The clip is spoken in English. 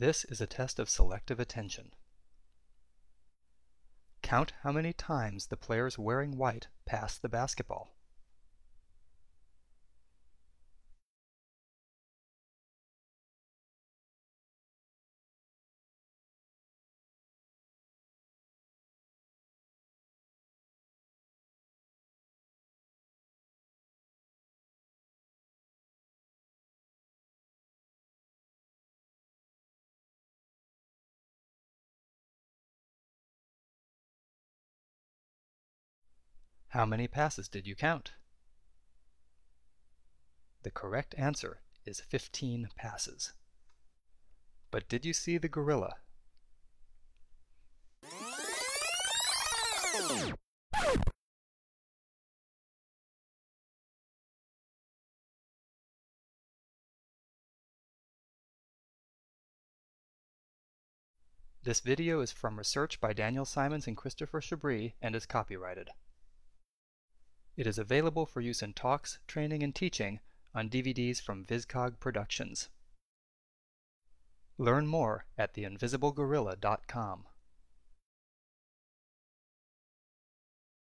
This is a test of selective attention. Count how many times the players wearing white pass the basketball. How many passes did you count? The correct answer is 15 passes. But did you see the gorilla? This video is from research by Daniel Simons and Christopher Chabris and is copyrighted. It is available for use in talks, training, and teaching on DVDs from Viscog Productions. Learn more at theinvisiblegorilla.com.